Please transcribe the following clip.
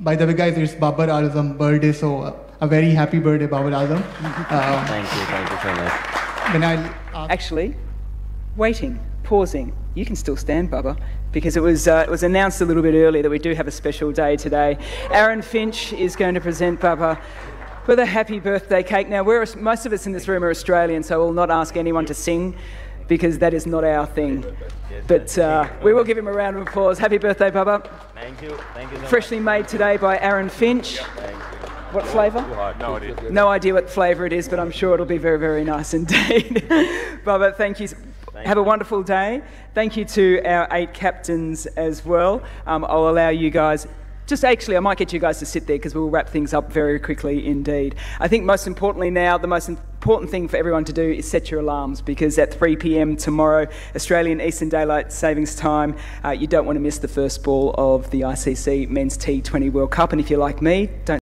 by the way, guys, it's Babar Azam birthday, so uh, a very happy birthday, Babar Azam. Um, Thank you, thank you so much. then I'll ask Actually, waiting, pausing. You can still stand, Babar, because it was, uh, it was announced a little bit earlier that we do have a special day today. Aaron Finch is going to present Babar with a happy birthday cake. Now, we're, most of us in this room are Australian, so we'll not ask anyone to sing because that is not our thing. But uh, we will give him a round of applause. Happy birthday, Babar. Thank you, thank you so Freshly made today by Aaron Finch. What flavour? No idea. No idea what flavour it is, but I'm sure it'll be very, very nice indeed. Babar, thank you. Have a wonderful day. Thank you to our eight captains as well. Um, I'll allow you guys. Just actually, I might get you guys to sit there because we'll wrap things up very quickly indeed. I think most importantly now, the most important thing for everyone to do is set your alarms because at 3 p.m. tomorrow, Australian Eastern Daylight Savings Time, uh, you don't want to miss the first ball of the ICC Men's T20 World Cup. And if you're like me, don't